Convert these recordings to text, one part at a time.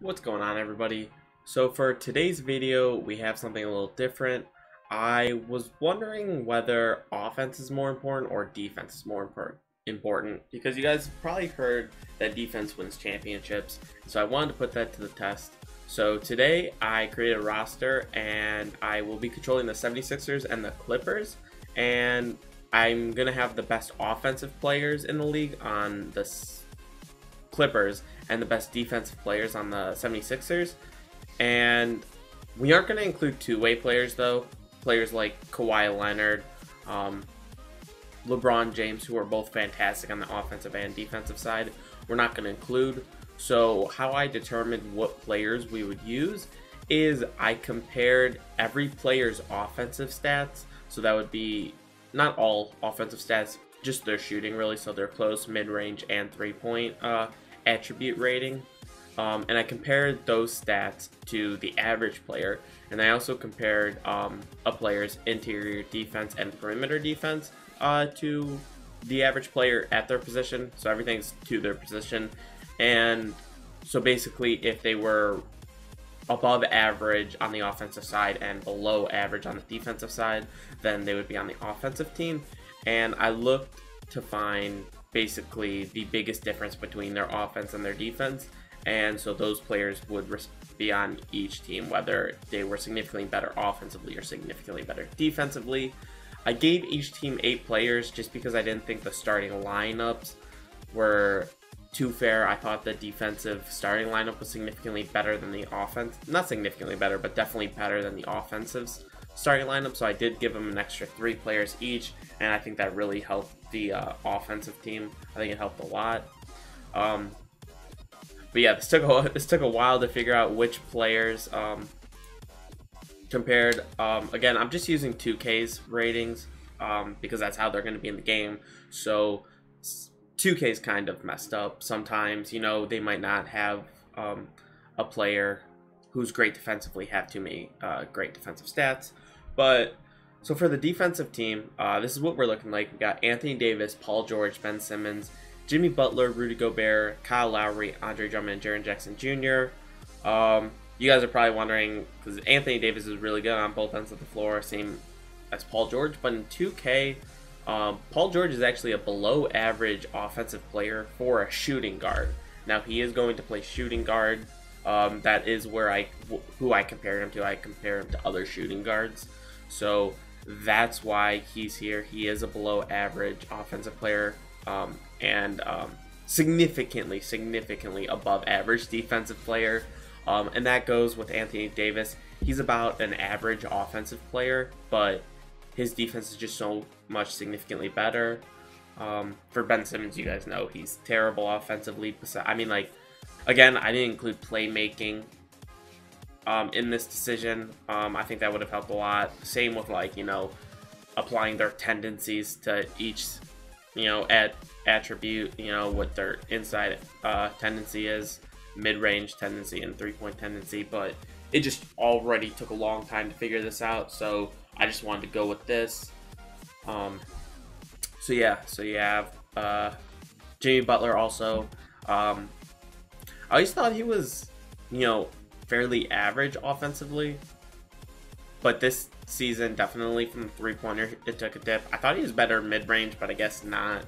What's going on everybody? So for today's video we have something a little different. I was wondering whether offense is more important or defense is more important because you guys probably heard that defense wins championships so I wanted to put that to the test. So today I created a roster and I will be controlling the 76ers and the Clippers and I'm going to have the best offensive players in the league on the Clippers and the best defensive players on the 76ers. And we aren't going to include two-way players, though. Players like Kawhi Leonard, um, LeBron James, who are both fantastic on the offensive and defensive side, we're not going to include. So how I determined what players we would use is I compared every player's offensive stats. So that would be not all offensive stats, just their shooting really. So their close, mid-range, and three-point uh, attribute rating. Um, and I compared those stats to the average player. And I also compared um, a player's interior defense and perimeter defense uh, to the average player at their position. So everything's to their position. And so basically, if they were above average on the offensive side and below average on the defensive side, then they would be on the offensive team. And I looked to find basically the biggest difference between their offense and their defense. And so those players would be on each team, whether they were significantly better offensively or significantly better defensively. I gave each team eight players just because I didn't think the starting lineups were too fair. I thought the defensive starting lineup was significantly better than the offense. Not significantly better, but definitely better than the offensives starting lineup, so I did give them an extra three players each, and I think that really helped the uh, offensive team. I think it helped a lot. Um, but yeah, this took a this took a while to figure out which players um, compared. Um, again, I'm just using 2K's ratings um, because that's how they're going to be in the game. So 2K's kind of messed up sometimes. You know, they might not have um, a player who's great defensively have too many uh, great defensive stats. But so for the defensive team, uh, this is what we're looking like. We got Anthony Davis, Paul George, Ben Simmons, Jimmy Butler, Rudy Gobert, Kyle Lowry, Andre Drummond, Jaren Jackson Jr. Um, you guys are probably wondering because Anthony Davis is really good on both ends of the floor, same as Paul George. But in 2K, um, Paul George is actually a below average offensive player for a shooting guard. Now he is going to play shooting guard. Um, that is where I who I compare him to. I compare him to other shooting guards. So that's why he's here. He is a below average offensive player um, and um, significantly, significantly above average defensive player. Um, and that goes with Anthony Davis. He's about an average offensive player, but his defense is just so much significantly better. Um, for Ben Simmons, you guys know he's terrible offensively. I mean, like, again, I didn't include playmaking um, in this decision. Um, I think that would have helped a lot. Same with like, you know, applying their tendencies to each, you know, at attribute, you know, what their inside uh, tendency is, mid-range tendency and three-point tendency, but it just already took a long time to figure this out, so I just wanted to go with this. Um, so yeah, so you have uh, Jimmy Butler also. Um, I always thought he was, you know, fairly average offensively. But this season, definitely from the three-pointer, it took a dip. I thought he was better mid-range, but I guess not.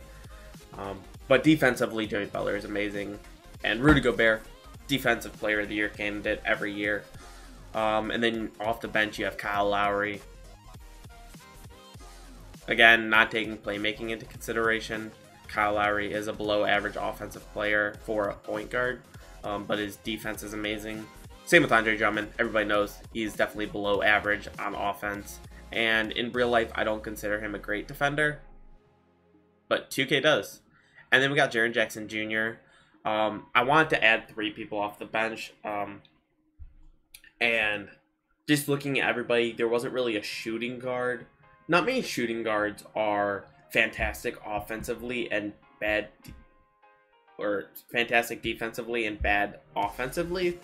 Um, but defensively, Jimmy Butler is amazing. And Rudy Gobert, defensive player of the year candidate every year. Um, and then off the bench, you have Kyle Lowry. Again, not taking playmaking into consideration. Kyle Lowry is a below average offensive player for a point guard, um, but his defense is amazing. Same with Andre Drummond. Everybody knows he's definitely below average on offense. And in real life, I don't consider him a great defender. But 2K does. And then we got Jaren Jackson Jr. Um, I wanted to add three people off the bench. Um, and just looking at everybody, there wasn't really a shooting guard. Not many shooting guards are fantastic offensively and bad or fantastic defensively and bad offensively.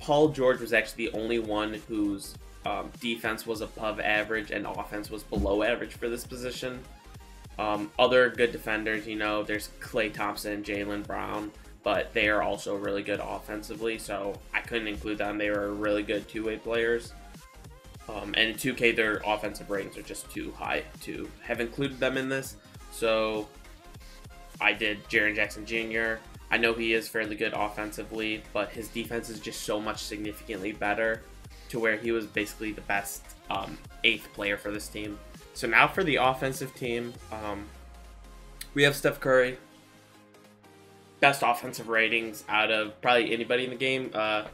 Paul George was actually the only one whose um, defense was above average and offense was below average for this position. Um, other good defenders, you know, there's Klay Thompson, Jaylen Brown, but they are also really good offensively, so I couldn't include them. They were really good two-way players. Um, and in 2K, their offensive ratings are just too high to have included them in this. So I did Jaren Jackson Jr. I know he is fairly good offensively, but his defense is just so much significantly better to where he was basically the best um, eighth player for this team. So now for the offensive team, um, we have Steph Curry. Best offensive ratings out of probably anybody in the game. Uh,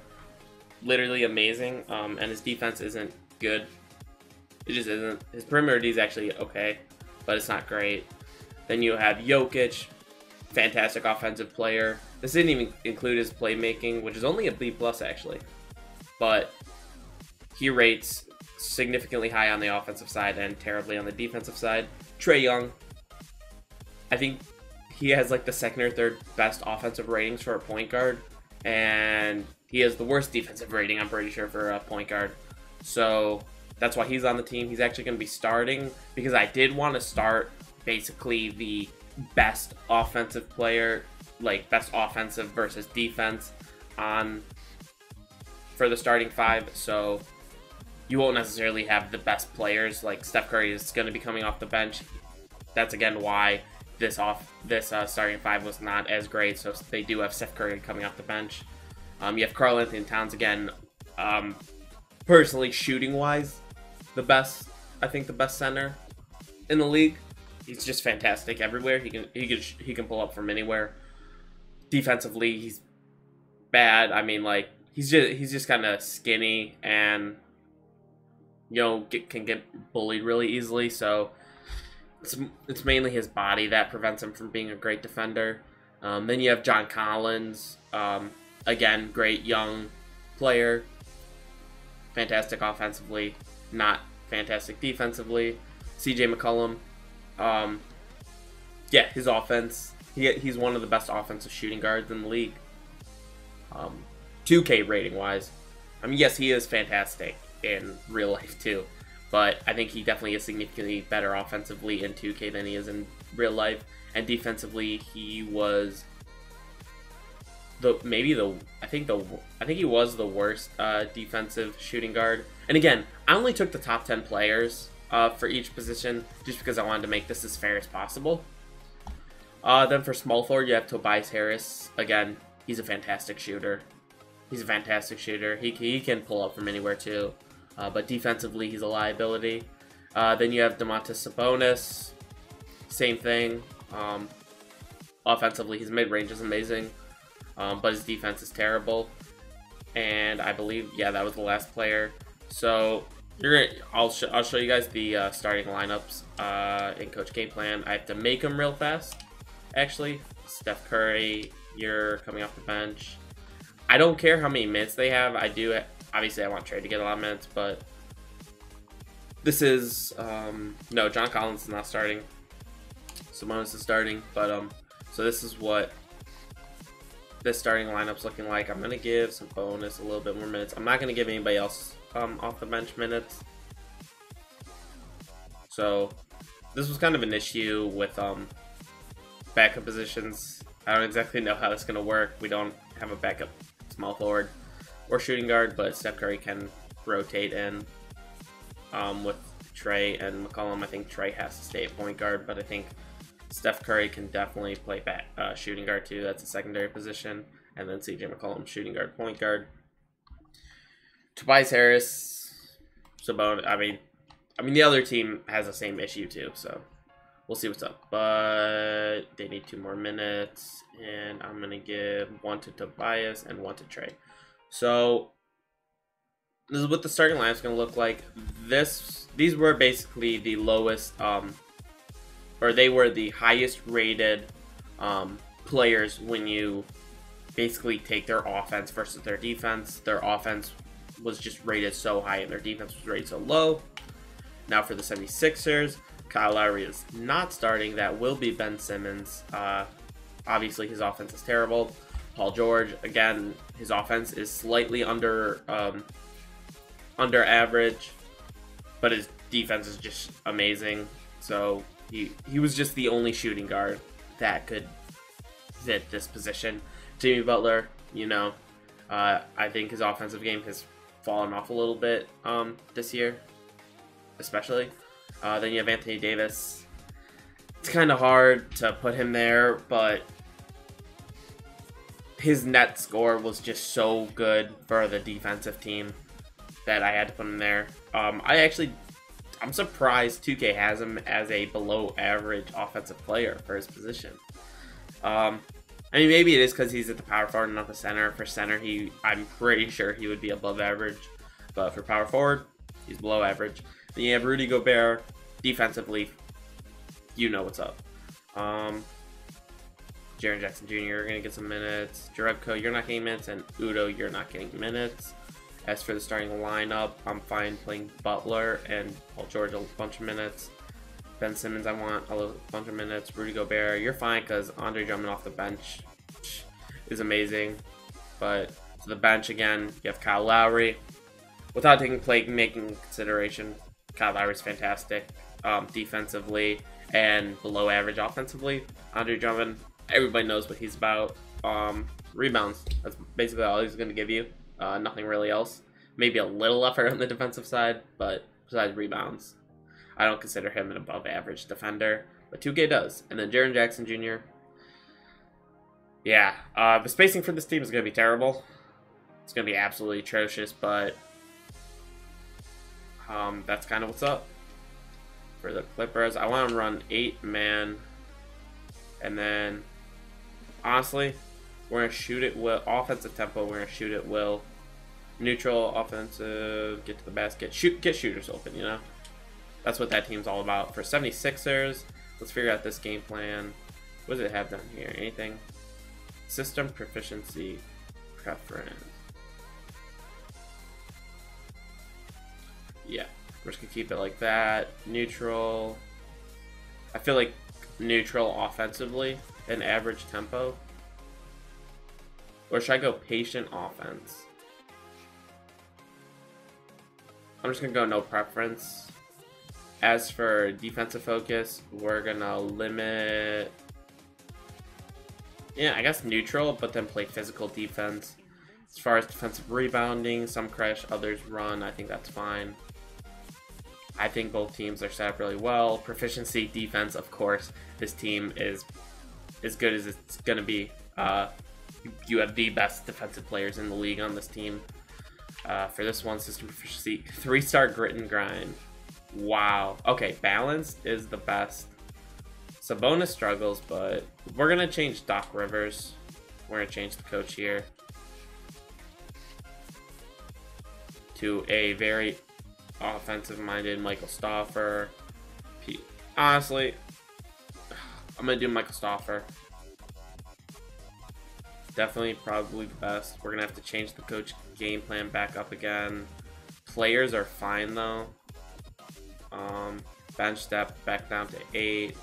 literally amazing. Um, and his defense isn't good. It just isn't. His perimeter D is actually okay, but it's not great. Then you have Jokic, fantastic offensive player. This didn't even include his playmaking, which is only a B plus actually. But he rates significantly high on the offensive side and terribly on the defensive side. Trae Young, I think he has like the second or third best offensive ratings for a point guard, and he has the worst defensive rating, I'm pretty sure, for a point guard. So that's why he's on the team. He's actually going to be starting because I did want to start basically the best offensive player, like best offensive versus defense on for the starting five. So you won't necessarily have the best players. Like Steph Curry is going to be coming off the bench. That's again why this off this uh, starting five was not as great. So they do have Steph Curry coming off the bench. Um, you have Karl-Anthony Towns again. Um, personally, shooting wise, the best. I think the best center in the league. He's just fantastic everywhere. He can he can he can pull up from anywhere. Defensively, he's bad. I mean, like he's just he's just kind of skinny and you know get, can get bullied really easily. So it's it's mainly his body that prevents him from being a great defender. Um, then you have John Collins, um, again, great young player, fantastic offensively, not fantastic defensively. C.J. McCollum, um, yeah, his offense, he, he's one of the best offensive shooting guards in the league. Um, 2K rating wise, I mean, yes, he is fantastic in real life too, but I think he definitely is significantly better offensively in 2K than he is in real life. And defensively, he was the maybe the I think the I think he was the worst uh, defensive shooting guard. And again, I only took the top ten players uh, for each position just because I wanted to make this as fair as possible. Uh, then for small forward, you have Tobias Harris. Again, he's a fantastic shooter. He's a fantastic shooter. He, he can pull up from anywhere too. Uh, but defensively, he's a liability. Uh, then you have Domantas Sabonis. Same thing. Um, offensively, his mid-range is amazing um, but his defense is terrible. And I believe, yeah, that was the last player. So you're gonna, I'll, sh I'll show you guys the uh, starting lineups uh, in Coach Game Plan. I have to make them real fast, actually. Steph Curry, you're coming off the bench. I don't care how many minutes they have. I do, obviously, I want Trae to get a lot of minutes, but this is, um, no, John Collins is not starting. Sabonis is starting, but, um, so this is what this starting lineup's looking like. I'm to give Sabonis a little bit more minutes. I'm not to give anybody else um, off the bench minutes. So this was kind of an issue with um, backup positions. I don't exactly know how that's going to work. We don't have a backup small forward or shooting guard, but Steph Curry can rotate in um, with Trae and McCollum. I think Trae has to stay at point guard, but I think Steph Curry can definitely play back uh, shooting guard too. That's a secondary position. And then CJ McCollum, shooting guard, point guard. Tobias Harris, Sabon. I mean, I mean the other team has the same issue too. So we'll see what's up. But they need two more minutes, and I'm gonna give one to Tobias and one to Trae. So this is what the starting line is gonna look like. This these were basically the lowest um, or they were the highest rated um, players when you basically take their offense versus their defense. Their offense was just rated so high and their defense was rated so low. Now for the 76ers, Kyle Lowry is not starting. That will be Ben Simmons. Uh, obviously, his offense is terrible. Paul George, again, his offense is slightly under um, under average, but his defense is just amazing. So he he was just the only shooting guard that could fit this position. Jimmy Butler, you know, uh, I think his offensive game has fallen off a little bit um, this year, especially. Uh, then you have Anthony Davis. It's kind of hard to put him there, but his net score was just so good for the defensive team that I had to put him there. Um, I actually, I'm surprised 2K has him as a below average offensive player for his position. Um, I mean, maybe it is because he's at the power forward and not the center. For center, he, I'm pretty sure he would be above average. But for power forward, he's below average. Then you have Rudy Gobert, defensively, you know what's up. Um, Jaren Jackson Jr., you're going to get some minutes. Jerebko, you're not getting minutes. And Udoh, you're not getting minutes. As for the starting lineup, I'm fine playing Butler and Paul George a bunch of minutes. Ben Simmons, I want a bunch of minutes. Rudy Gobert, you're fine because Andre Drummond off the bench is amazing. But to the bench again, you have Kyle Lowry. Without taking play making consideration, Kyle Lowry's fantastic um, defensively and below average offensively. Andre Drummond, everybody knows what he's about. Um, rebounds, that's basically all he's going to give you. Uh, nothing really else. Maybe a little effort on the defensive side, but besides rebounds, I don't consider him an above average defender, but 2K does. And then Jaren Jackson Jr. Yeah, uh, the spacing for this team is going to be terrible. It's going to be absolutely atrocious, but um, that's kind of what's up for the Clippers. I want to run eight man, and then honestly, we're gonna shoot it will offensive tempo. We're gonna shoot it will neutral offensive. Get to the basket. Shoot. Get shooters open. You know. That's what that team's all about. For 76ers, let's figure out this game plan. What does it have down here? Anything? System proficiency preference. Yeah, we're just gonna keep it like that. Neutral. I feel like neutral offensively and average tempo. Or should I go patient offense? I'm just gonna go no preference. As for defensive focus, we're gonna limit. Yeah, I guess neutral, but then play physical defense. As far as defensive rebounding, some crash, others run. I think that's fine. I think both teams are set up really well. Proficiency defense, of course, this team is as good as it's gonna be. Uh, you have the best defensive players in the league on this team. Uh, for this one, system proficiency, three-star grit and grind. Wow. Okay, balanced is the best. Sabonis struggles, but we're gonna change Doc Rivers. We're gonna change the coach here to a very offensive-minded Michael Stauffer. Honestly, I'm gonna do Michael Stauffer. Definitely, probably the best. We're gonna have to change the coach game plan back up again. Players are fine though. Um, bench step back down to eight.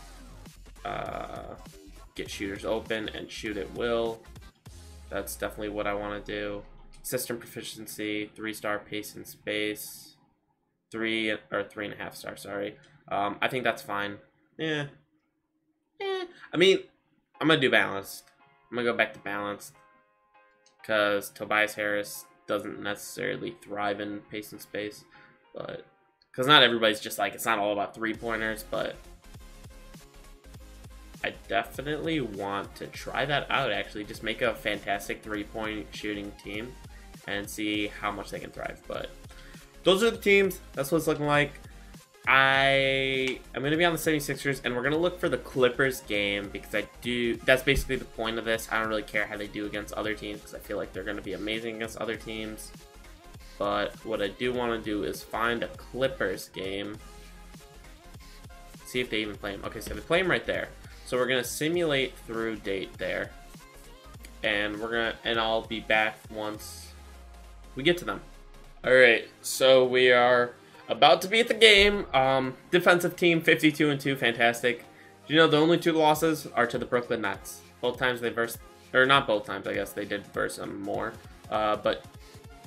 Uh, get shooters open and shoot at will. That's definitely what I want to do. System proficiency, three star pace and space, three or three and a half star. Sorry. Um, I think that's fine. Yeah. Eh. I mean, I'm gonna do balanced. I'm gonna go back to balanced because Tobias Harris doesn't necessarily thrive in pace and space, but because not everybody's just like it's not all about three pointers, but I definitely want to try that out. Actually, just make a fantastic three point shooting team and see how much they can thrive. But those are the teams. That's what it's looking like. I am going to be on the 76ers, and we're going to look for the Clippers game because I do. That's basically the point of this. I don't really care how they do against other teams because I feel like they're going to be amazing against other teams. But what I do want to do is find a Clippers game. See if they even play them. Okay, so they play them right there. So we're to simulate through date there. And we're to, and I'll be back once we get to them. All right, so we are about to be at the game. Um, defensive team 52 and 2, fantastic. Do you know the only two losses are to the Brooklyn Nets? Both times they versed, or not both times, I guess they did verse them more. Uh, but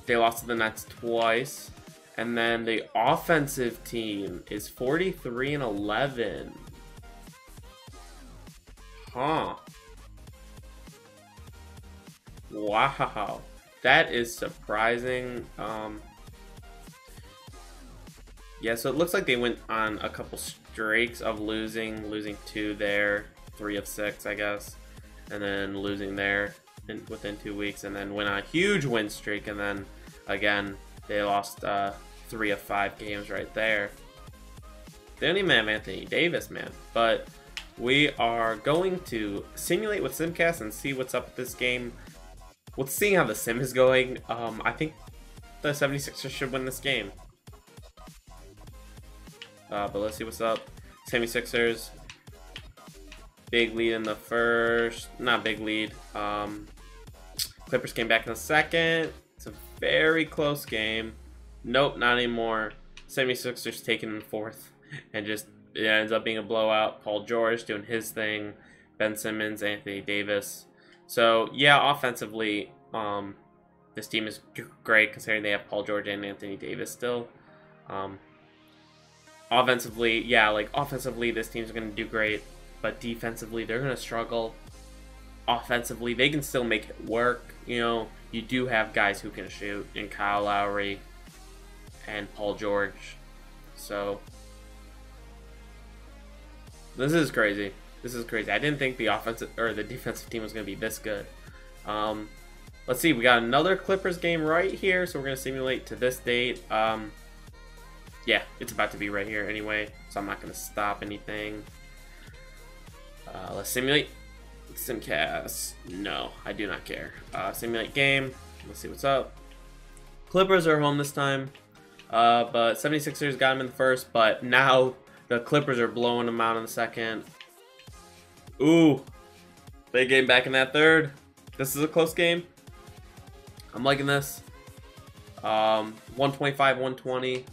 they lost to the Nets twice. And then the offensive team is 43 and 11. Huh. Wow. That is surprising. Um, yeah, so it looks like they went on a couple streaks of losing, losing two there, three of six, I guess, and then losing there in, within two weeks, and then went on a huge win streak, and then again they lost uh, three of five games right there. They don't even have Anthony Davis, man. But we are going to simulate with Simcast and see what's up with this game. We'll see how the sim is going. Um, I think the 76ers should win this game. Uh, but let's see what's up. 76ers. Big lead in the first. Not big lead. Um, Clippers came back in the second. It's a very close game. Nope, not anymore. 76ers taking in fourth. And just it ends up being a blowout. Paul George doing his thing. Ben Simmons, Anthony Davis. So, yeah, offensively, um, this team is great considering they have Paul George and Anthony Davis still. Um, offensively, yeah, like offensively, this team's going to do great, but defensively, they're going to struggle. Offensively, they can still make it work. You know, you do have guys who can shoot, in Kyle Lowry and Paul George. So, this is crazy. This is crazy. I didn't think the offensive or the defensive team was going to be this good. Um, let's see. We got another Clippers game right here, so we're going to simulate to this date. Um, yeah, it's about to be right here anyway, so I'm not going to stop anything. Uh, let's simulate. Simcast. No, I do not care. Uh, simulate game. Let's see what's up. Clippers are home this time. Uh, but 76ers got him in the first, but now the Clippers are blowing them out in the second. Ooh. They game back in that third. This is a close game. I'm liking this. Um, 125, 120.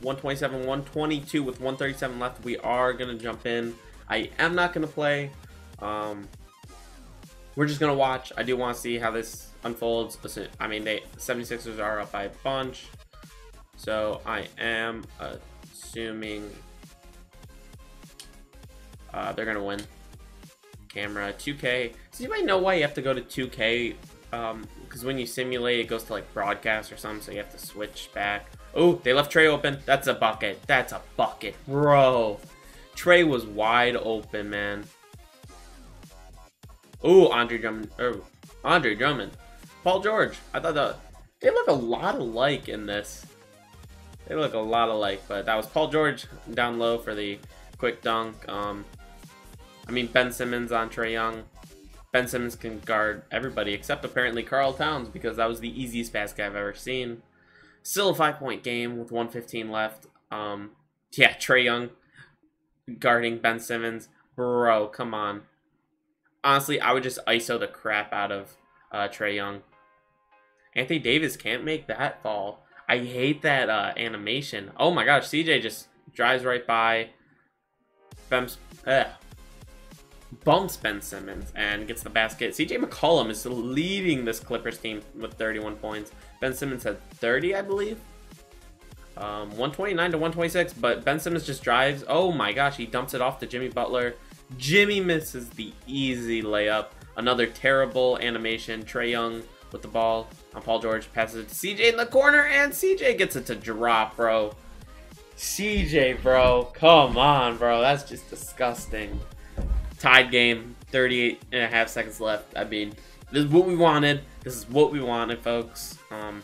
127, 122 with 137 left. We are going to jump in. I am not going to play. Um, we're just going to watch. I do want to see how this unfolds. Listen, I mean, they 76ers are up by a bunch. So I am assuming uh, they're going to win. Camera 2K. So you might know why you have to go to 2K. Because um, when you simulate, it goes to like broadcast or something. So you have to switch back. Oh, they left Trae open. That's a bucket. That's a bucket. Bro. Trae was wide open, man. Oh, Andre Drummond. Oh, Andre Drummond. Paul George. I thought that they look a lot alike in this. They look a lot alike, but that was Paul George down low for the quick dunk. Um, I mean, Ben Simmons on Trae Young. Ben Simmons can guard everybody except apparently Karl Towns because that was the easiest basket I've ever seen. Still a five-point game with 115 left. Um, yeah, Trae Young guarding Ben Simmons. Bro, come on. Honestly, I would just ISO the crap out of uh, Trae Young. Anthony Davis can't make that fall. I hate that uh, animation. Oh my gosh, CJ just drives right by, bumps, ugh, bumps Ben Simmons and gets the basket. CJ McCollum is leading this Clippers team with 31 points. Ben Simmons had 30, I believe. Um, 129 to 126, but Ben Simmons just drives. Oh my gosh, he dumps it off to Jimmy Butler. Jimmy misses the easy layup. Another terrible animation. Trae Young with the ball on Paul George. Passes it to CJ in the corner, and CJ gets it to drop, bro. CJ, bro. Come on, bro. That's just disgusting. Tied game. 38 and a half seconds left. I mean, this is what we wanted. This is what we wanted, folks. Um,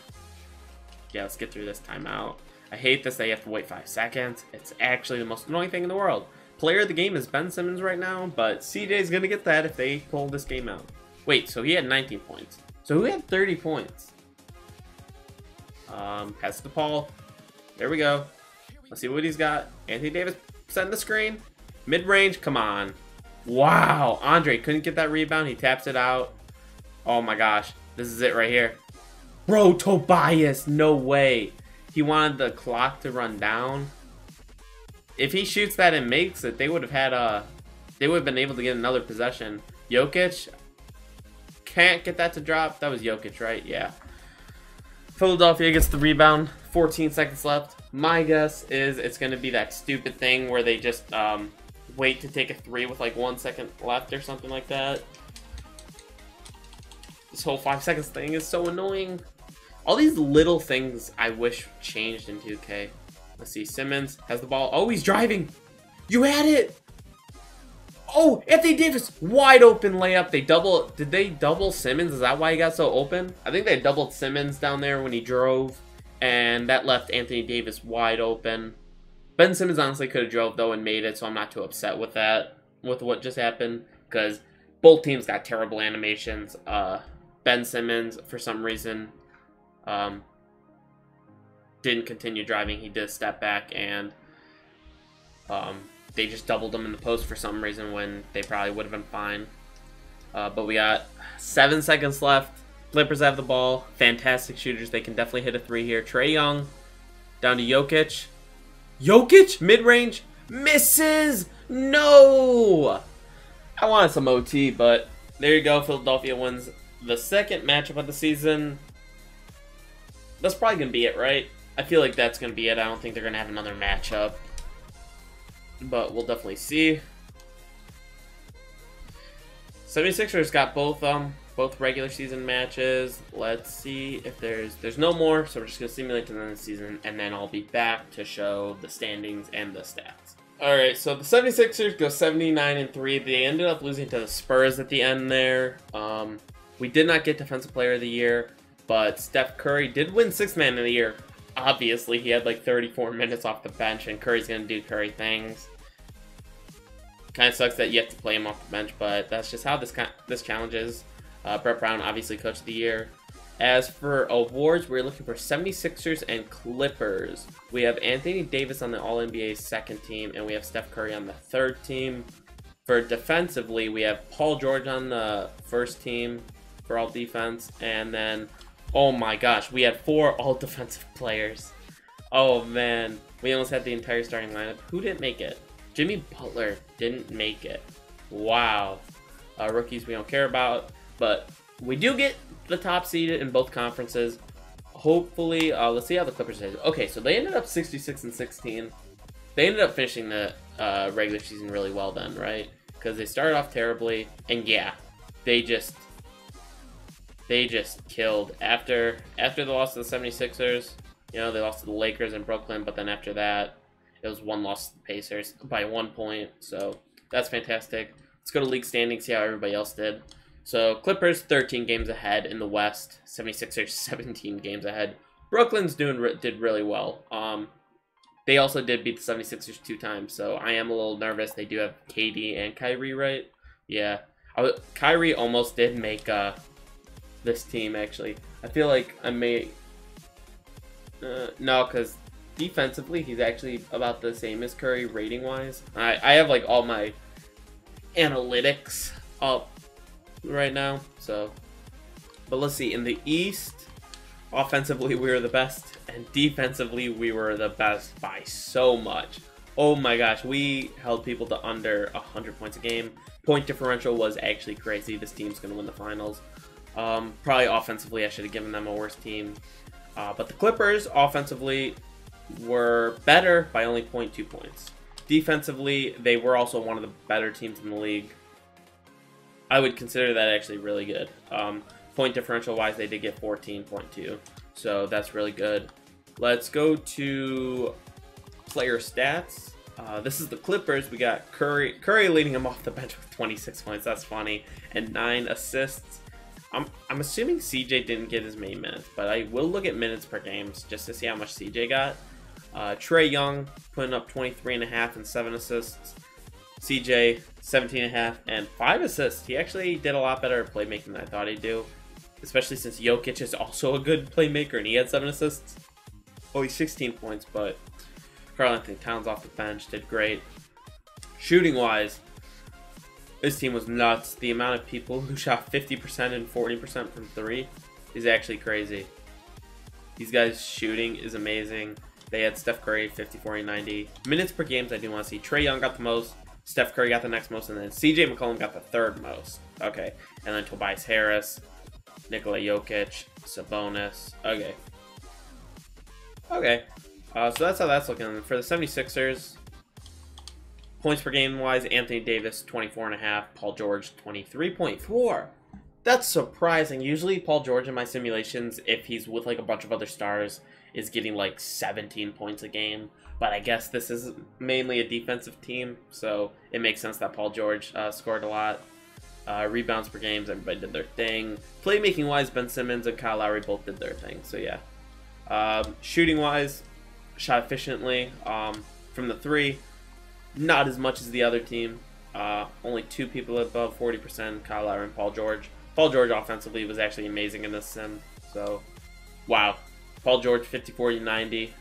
yeah, let's get through this timeout. I hate this that you have to wait five seconds. It's actually the most annoying thing in the world. Player of the game is Ben Simmons right now, but CJ is going to get that if they pull this game out. Wait, so he had 19 points. So who had 30 points? Um, pass to Paul. There we go. Let's see what he's got. Anthony Davis setting the screen. Mid-range, come on. Wow, Andre couldn't get that rebound. He taps it out. Oh my gosh, this is it right here. Bro, Tobias, no way. He wanted the clock to run down. If he shoots that and makes it, they would have had a, they would have been able to get another possession. Jokic, can't get that to drop. That was Jokic, right? Yeah. Philadelphia gets the rebound. 14 seconds left. My guess is it's going to be that stupid thing where they just um, wait to take a three with like one second left or something like that. This whole five seconds thing is so annoying. All these little things I wish changed in 2K. Let's see, Simmons has the ball. Oh, he's driving. You had it. Oh, Anthony Davis, wide open layup. They double, did they double Simmons? Is that why he got so open? I think they doubled Simmons down there when he drove, and that left Anthony Davis wide open. Ben Simmons honestly could have drove though and made it, so I'm not too upset with that, with what just happened, because both teams got terrible animations. Uh, Ben Simmons, for some reason, um, didn't continue driving. He did step back, and um, they just doubled him in the post for some reason when they probably would have been fine. Uh, but we got seven seconds left. Clippers have the ball. Fantastic shooters. They can definitely hit a three here. Trae Young down to Jokic. Jokic mid-range misses. No. I wanted some OT, but there you go. Philadelphia wins the second matchup of the season. That's probably gonna be it, right? I feel like that's gonna be it. I don't think they're gonna have another matchup but we'll definitely see. 76ers got both um both regular season matches. Let's see if there's there's no more, so we're just gonna simulate to the end of the season, and then I'll be back to show the standings and the stats. Alright, so the 76ers go 79 and 3. They ended up losing to the Spurs at the end there. Um, we did not get Defensive Player of the Year, but Steph Curry did win Sixth Man of the Year obviously he had like 34 minutes off the bench and Curry's to do Curry things. Kind of sucks that you have to play him off the bench, but that's just how this kind this challenge is. Uh, Brett Brown, obviously Coach of the Year. As for awards, we're looking for 76ers and Clippers. We have Anthony Davis on the All-NBA second team, and we have Steph Curry on the third team. For defensively, we have Paul George on the first team for all defense, and then Oh my gosh, we had four all defensive players. Oh man, we almost had the entire starting lineup. Who didn't make it? Jimmy Butler didn't make it. Wow. Uh, rookies we don't care about, but we do get the top seeded in both conferences. Hopefully, uh, let's see how the Clippers did. Okay, so they ended up 66 and 16. They ended up finishing the uh, regular season really well then, right? Because they started off terribly, and yeah, they just they just killed after after the loss to the 76ers. You know, they lost to the Lakers in Brooklyn, but then after that, it was one loss to the Pacers by one point. So that's fantastic. Let's go to league standings, see how everybody else did. So Clippers 13 games ahead in the West, 76ers 17 games ahead. Brooklyn's doing did really well. Um, they also did beat the 76ers two times, so I am a little nervous. They do have KD and Kyrie, right? Yeah. I, Kyrie almost did make uh, this team, actually. I feel like I may... Uh, no, because defensively, he's actually about the same as Curry rating-wise. I, I have, like, all my analytics up right now, so... But let's see, in the East, offensively, we were the best, and defensively, we were the best by so much. Oh my gosh, we held people to under 100 points a game. Point differential was actually crazy. This team's going to win the finals. Um, probably offensively, I should have given them a worse team. Uh, but the Clippers, offensively, were better by only 0.2 points. Defensively, they were also one of the better teams in the league. I would consider that actually really good. Um, point differential wise, they did get 14.2. So that's really good. Let's go to player stats. Uh, this is the Clippers. We got Curry, Curry leading them off the bench with 26 points. That's funny. And 9 assists. I'm, I'm assuming CJ didn't get his main minutes, but I will look at minutes per games just to see how much CJ got. Uh, Trae Young putting up 23 and a half and 7 assists. CJ 17 and a half and 5 assists. He actually did a lot better at playmaking than I thought he'd do. Especially since Jokic is also a good playmaker and he had 7 assists. Oh, he's 16 points, but Karl-Anthony Towns off the bench did great. Shooting wise, this team was nuts. The amount of people who shot 50% and 40% from three is actually crazy. These guys shooting is amazing. They had Steph Curry 54 and 90. Minutes per games I do want to see. Trae Young got the most. Steph Curry got the next most. And then CJ McCollum got the third most. Okay. And then Tobias Harris, Nikola Jokic, Sabonis. Okay. Okay. Uh, so that's how that's looking. For the 76ers, Points per game wise, Anthony Davis 24.5, Paul George 23.4. That's surprising. Usually, Paul George in my simulations, if he's with like a bunch of other stars, is getting like 17 points a game. But I guess this is mainly a defensive team, so it makes sense that Paul George uh, scored a lot. Uh, rebounds per games, everybody did their thing. Playmaking wise, Ben Simmons and Kyle Lowry both did their thing, so yeah. Um, shooting wise, shot efficiently um, from the three. Not as much as the other team. Uh, only two people above 40%, Kyle Lowry and Paul George. Paul George offensively was actually amazing in this sim. So, wow. Paul George 54 90.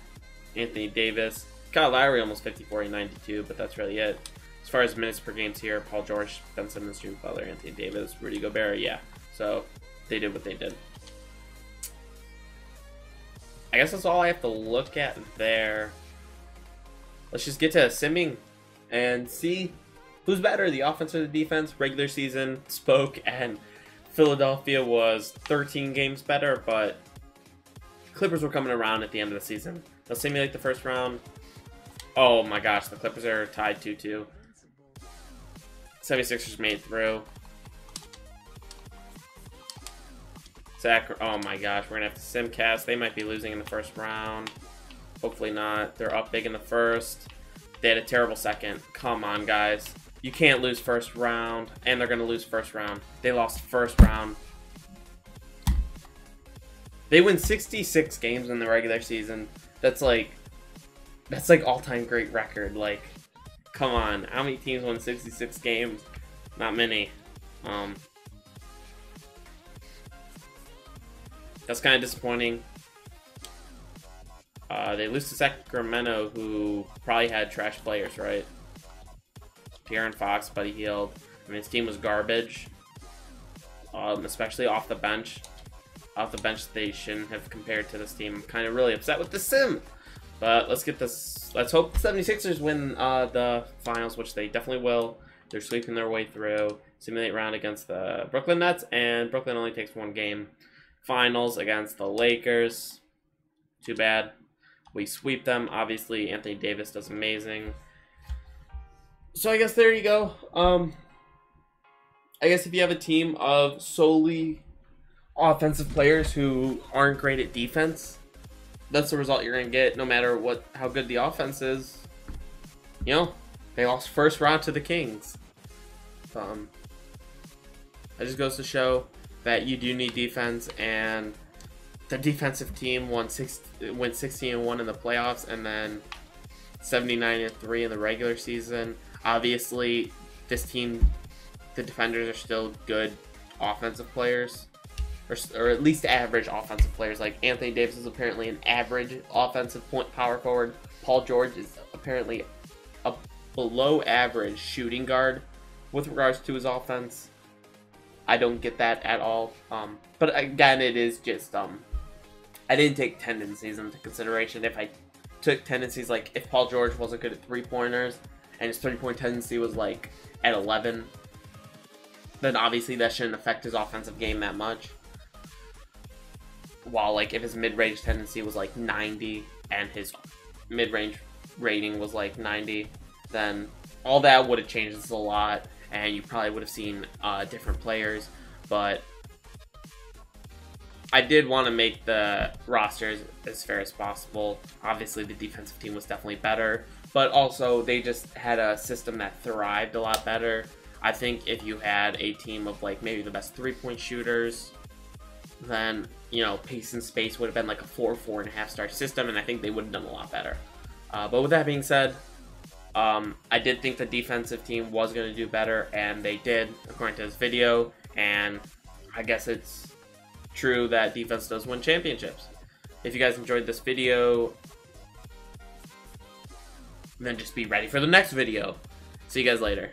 Anthony Davis. Kyle Lowry almost 54 92, but that's really it. As far as minutes per games here, Paul George, Ben Simmons, Jimmy Butler, Anthony Davis, Rudy Gobert, yeah. So they did what they did. I guess that's all I have to look at there. Let's just get to simming and see who's better, the offense or the defense. Regular season spoke and Philadelphia was 13 games better, but Clippers were coming around at the end of the season. They'll simulate the first round. Oh my gosh, the Clippers are tied 2-2. 76ers made through. Zach, oh my gosh, we're gonna have to simcast. They might be losing in the first round. Hopefully not. They're up big in the first. They had a terrible second. Come on, guys. You can't lose first round, and they're gonna lose first round. They lost first round. They win 66 games in the regular season. That's like, that's like all-time great record. Like, come on, how many teams won 66 games? Not many. Um, that's kind of disappointing. Uh, they lose to Sacramento, who probably had trash players, right? De'Aaron Fox, Buddy Hield. I mean, his team was garbage, um, especially off the bench off the bench they shouldn't have compared to this team. I'm kind of really upset with the sim. But let's get this. Let's hope the 76ers win uh, the finals, which they definitely will. They're sweeping their way through. Simulate round against the Brooklyn Nets, and Brooklyn only takes one game. Finals against the Lakers. Too bad. We sweep them. Obviously, Anthony Davis does amazing. So I guess there you go. Um, I guess if you have a team of solely offensive players who aren't great at defense, that's the result you're gonna get no matter what how good the offense is. You know, they lost first round to the Kings. Um, it just goes to show that you do need defense, and the defensive team won six went 16 and one in the playoffs, and then 79 and three in the regular season. Obviously, this team, the defenders are still good offensive players or, or at least average offensive players. Like Anthony Davis is apparently an average offensive point power forward. Paul George is apparently a below average shooting guard with regards to his offense. I don't get that at all. Um, but again, it is just um, I didn't take tendencies into consideration. If I took tendencies like if Paul George wasn't good at three pointers and his three point tendency was like at 11, then obviously that shouldn't affect his offensive game that much while like if his mid-range tendency was like 90 and his mid-range rating was like 90 then all that would have changed a lot and you probably would have seen uh, different players but I did want to make the rosters as fair as possible. Obviously the defensive team was definitely better but also they just had a system that thrived a lot better. I think if you had a team of like maybe the best three-point shooters then you know pace and space would have been like a four four and a half star system, and I think they would have done a lot better. Uh, but with that being said, um, I did think the defensive team was going to do better, and they did according to this video. And I guess it's true that defense does win championships. If you guys enjoyed this video, then just be ready for the next video. See you guys later.